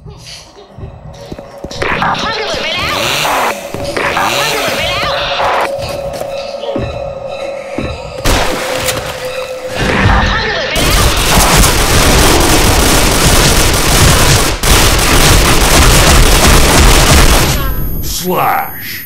คว้างระเบิดไปแล้วคว้างระเบิดไปแล้วคว้างระเบิดไปแล้ว Slash.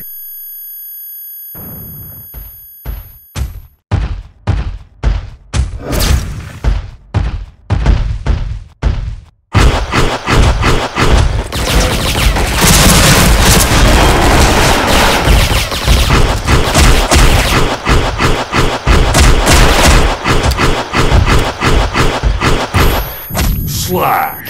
Slash.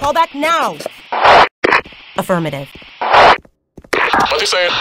Call back now! Affirmative. What you saying?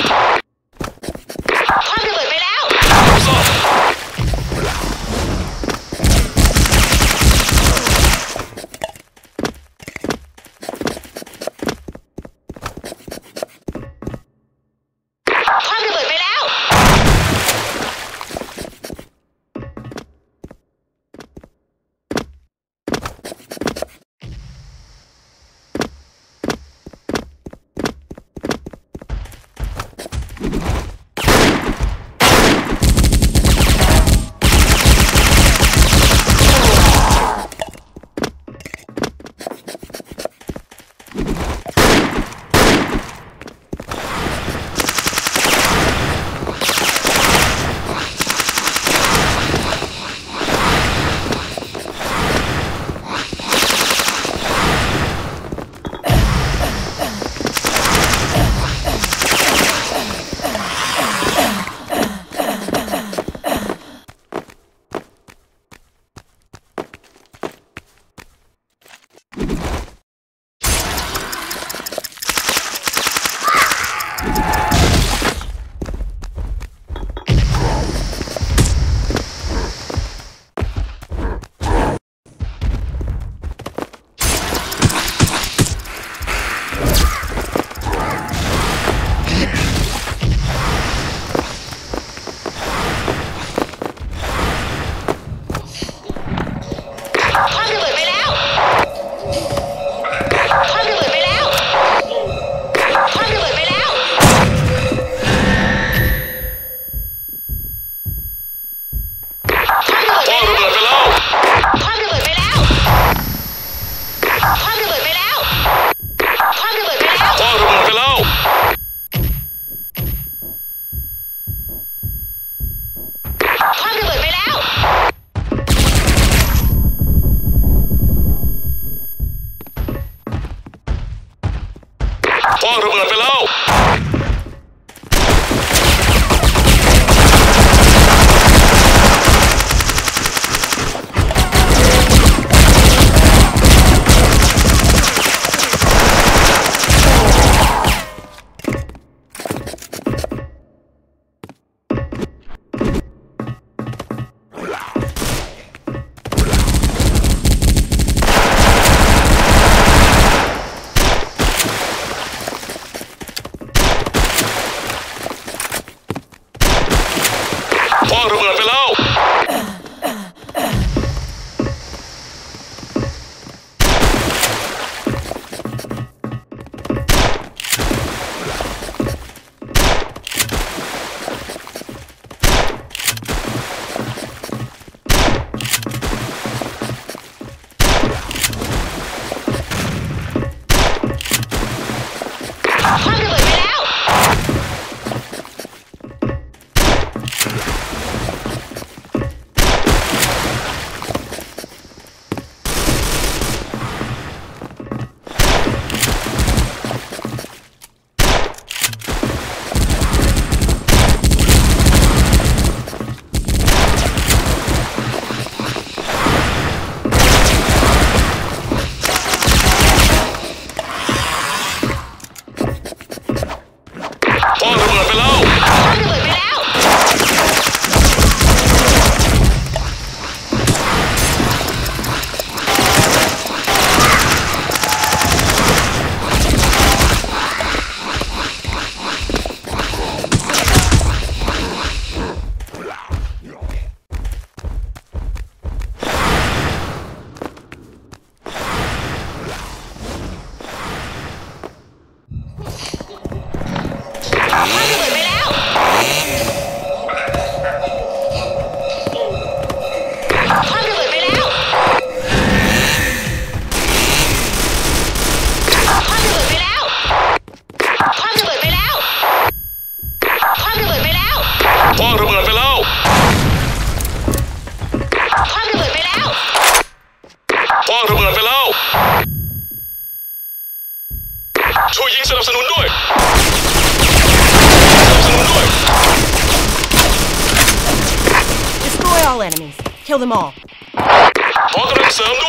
Estou a ordens. Roda lançando.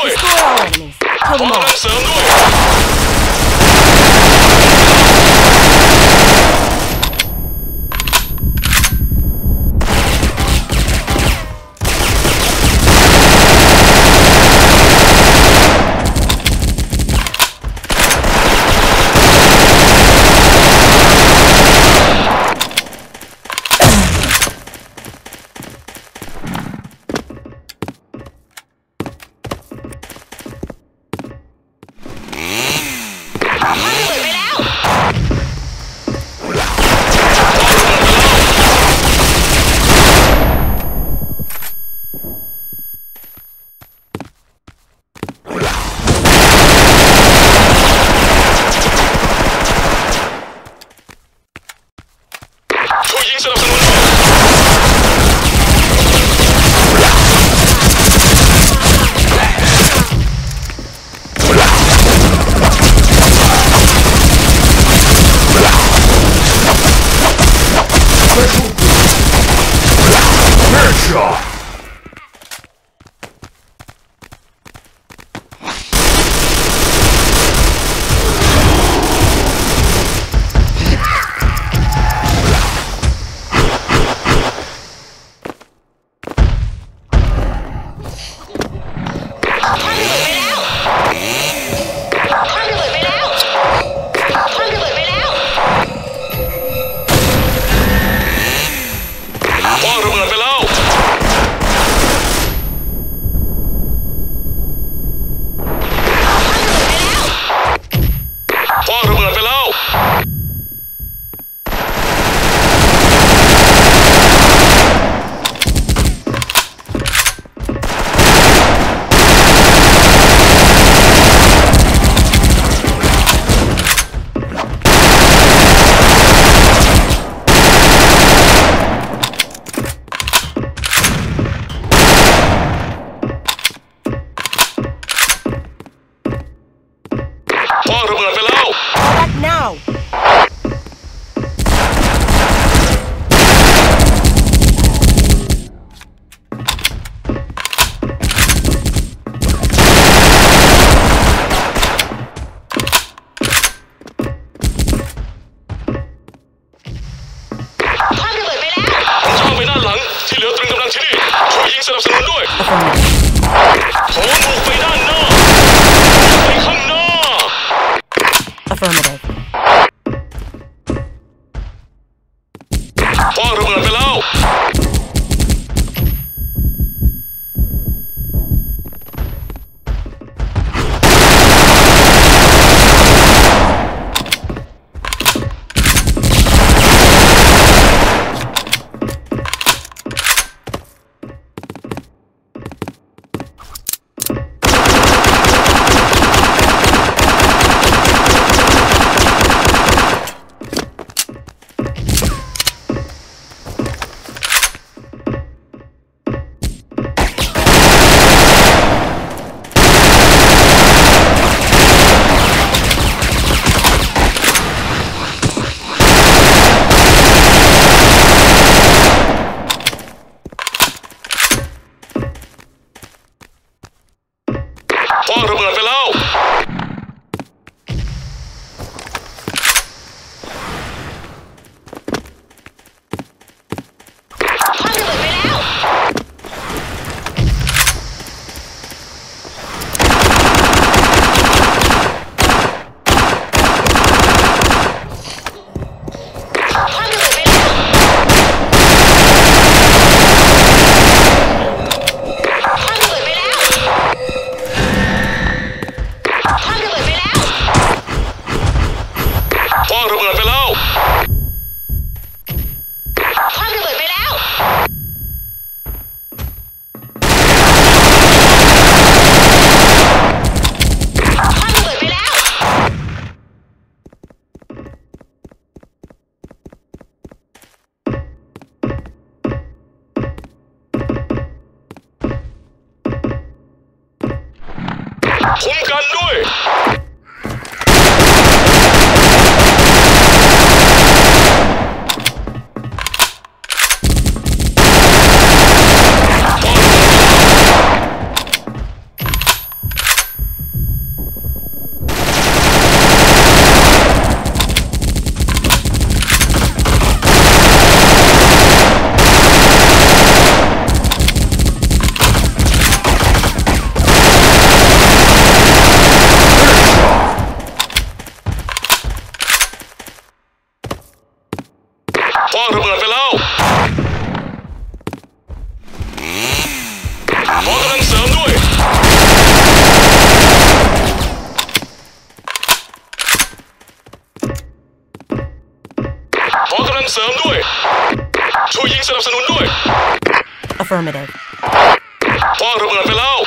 Vou lançando. เสริมด้วย ช่วยยิงสนับสนุนด้วย Affirmative คว้างระเบิดไปแล้ว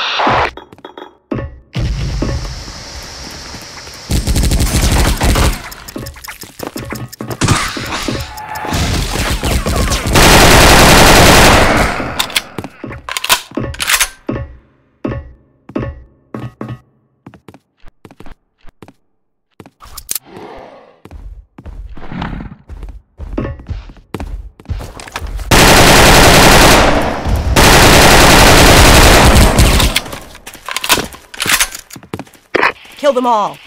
Kill them all.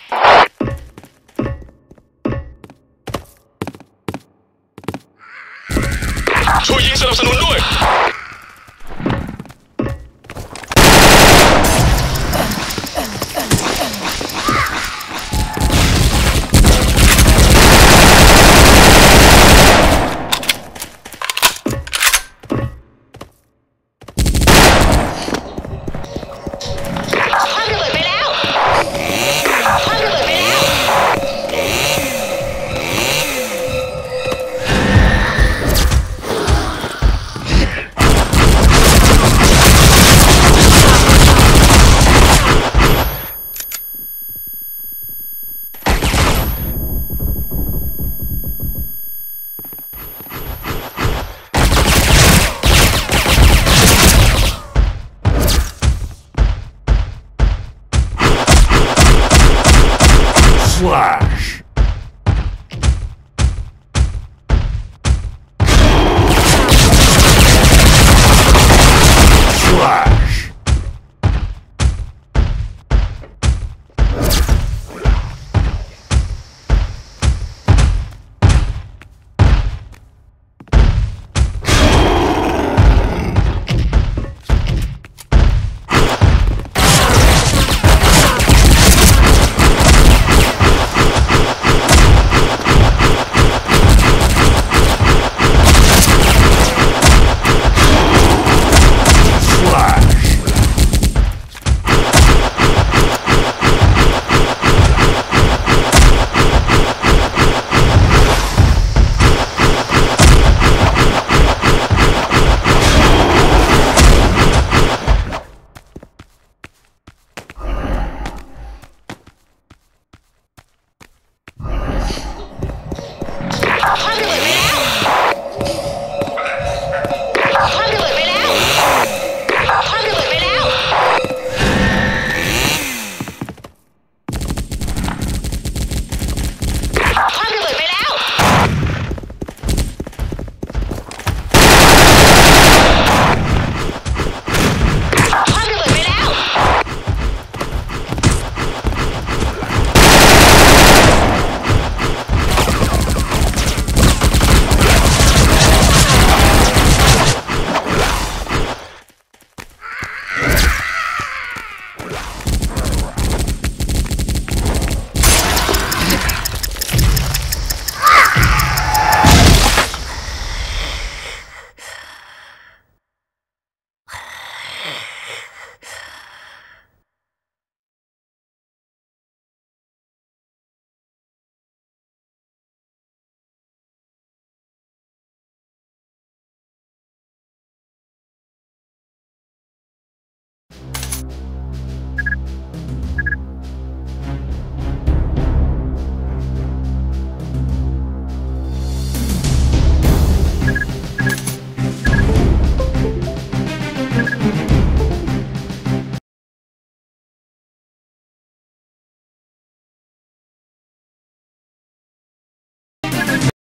ช่วยยิงสนับสนุนด้วย